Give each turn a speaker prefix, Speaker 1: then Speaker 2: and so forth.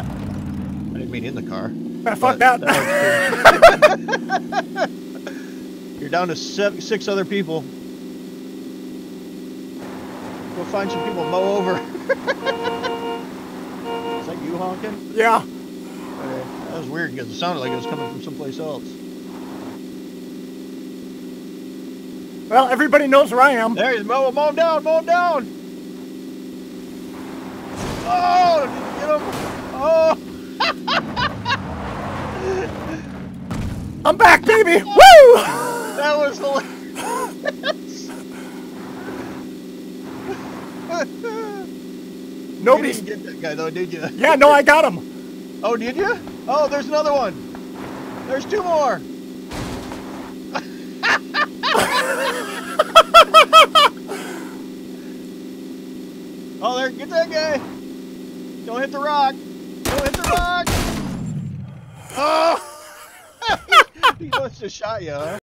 Speaker 1: I didn't mean in the car.
Speaker 2: Ah, fuck
Speaker 1: But
Speaker 2: that.
Speaker 1: You're down to seven, six other people. Go find some people mow over. Is that you honking?
Speaker 2: yeah.
Speaker 1: Okay. That was weird because it sounded like it was coming from someplace else.
Speaker 2: Well, everybody knows where I am.
Speaker 1: There he's mow, mow him down, mow him down. Oh, did you get him? Oh,
Speaker 2: I'm back, baby. Woo!
Speaker 1: that was hilarious. Didn't get that guy though, did you?
Speaker 2: Yeah, no, I got him.
Speaker 1: Oh, did you? Oh, there's another one. There's two more. oh, there, get that guy. Don't hit the rock. Don't hit the rock. Oh! He must have shot you, huh?